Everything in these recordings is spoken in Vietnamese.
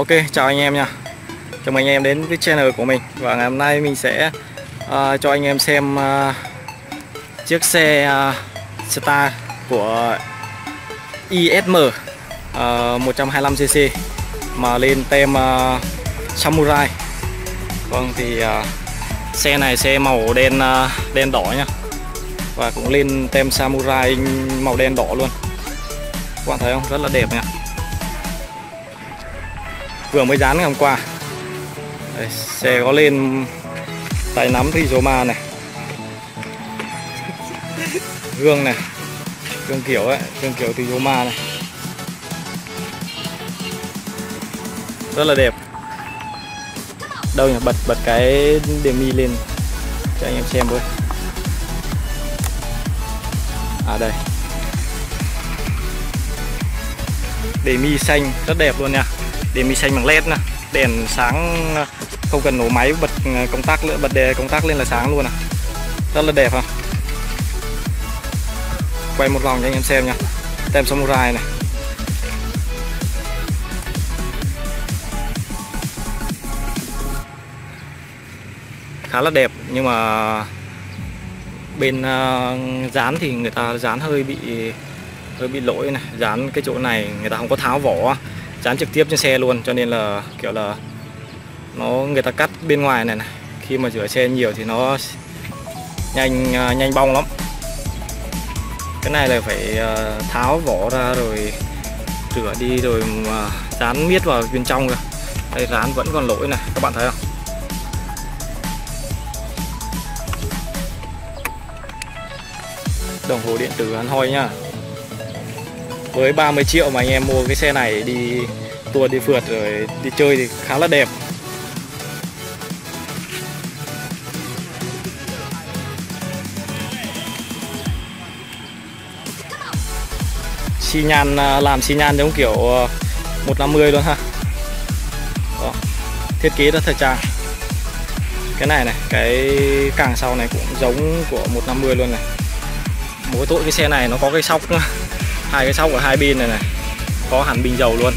Ok, chào anh em nha. Chào mừng anh em đến với channel của mình. Và ngày hôm nay mình sẽ uh, cho anh em xem uh, chiếc xe uh, Star của ISM uh, 125cc mà lên tem uh, Samurai. Vâng thì uh, xe này xe màu đen uh, đen đỏ nha. Và cũng lên tem Samurai màu đen đỏ luôn. Các bạn thấy không? Rất là đẹp nha vừa mới dán ngày hôm qua. Đây, xe có lên tay nắm Rizoma này. Gương này gương kiểu ấy gương kiểu Rizoma này. Rất là đẹp. Đâu nhỉ? Bật bật cái điểm mi lên cho anh em xem với à đây. Đề mi xanh rất đẹp luôn nha đèn mi xanh bằng led nè đèn sáng à, không cần nổ máy bật à, công tắc nữa bật đề công tắc lên là sáng luôn à. Rất là đẹp ha. Quay một vòng cho anh em xem nha. Tem samurai này. Khá là đẹp nhưng mà bên uh, dán thì người ta dán hơi bị hơi bị lỗi này. Dán cái chỗ này người ta không có tháo vỏ dán trực tiếp trên xe luôn, cho nên là, kiểu là, nó, người ta cắt bên ngoài này này. Khi mà rửa xe nhiều thì nó nhanh à, nhanh bong lắm. Cái này là phải à, tháo vỏ ra rồi rửa đi rồi à, dán miết vào bên trong rồi đây dán vẫn còn lỗi này, các bạn thấy không? Đồng hồ điện tử ăn hoi nhá với 30 triệu mà anh em mua cái xe này đi tour đi phượt rồi đi chơi thì khá là đẹp. Xi nhan à, làm xi nhan giống kiểu à, 150 luôn ha. Đó. thiết kế rất thời trang. Cái này này, cái càng sau này cũng giống của 150 luôn này. Mỗi tội cái xe này nó có cái sóc hai cái sóc ở hai bên này này. Có hẳn bình dầu luôn.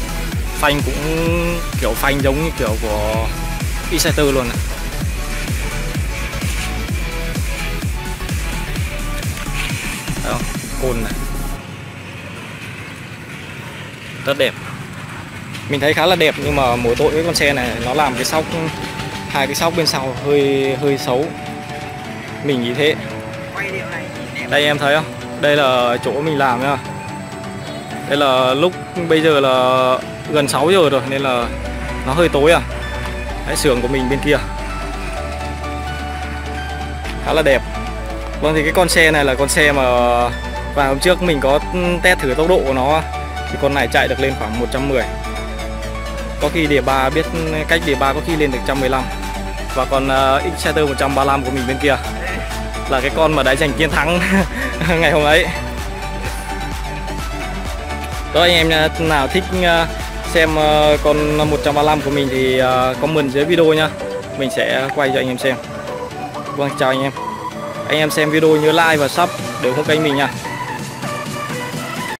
Phanh cũng kiểu phanh giống như kiểu của Exciter luôn này. Côn này. Rất đẹp. Mình thấy khá là đẹp nhưng mà mỗi tội với con xe này nó làm cái sóc hai cái sóc bên sau hơi hơi xấu. Mình nghĩ thế. Đây em thấy không? Đây là chỗ mình làm nhá đây là lúc bây giờ là gần 6 giờ rồi nên là nó hơi tối à. Đấy, xưởng của mình bên kia. Khá là đẹp. Vâng thì cái con xe này là con xe mà vào hôm trước mình có test thử tốc độ của nó. Thì con này chạy được lên khoảng 110 có khi đề ba biết cách đề ba có khi lên được 115 và còn uh, Exciter 135 của mình bên kia là cái con mà đã giành chiến thắng ngày hôm ấy đó anh em nào thích ờ, xem ờ, con 135 của mình thì ờ, comment dưới video nha mình sẽ quay cho anh em xem. Vâng chào anh em. Anh em xem video nhớ like và sub để ủng hộ kênh mình nha